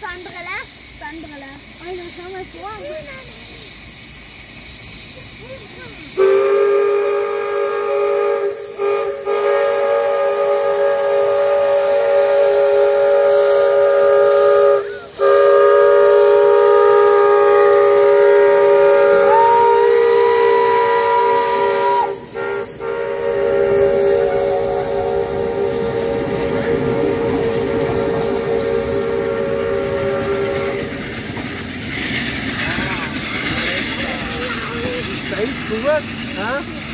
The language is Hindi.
Sandra, Sandra. I know so much one. Itu 啊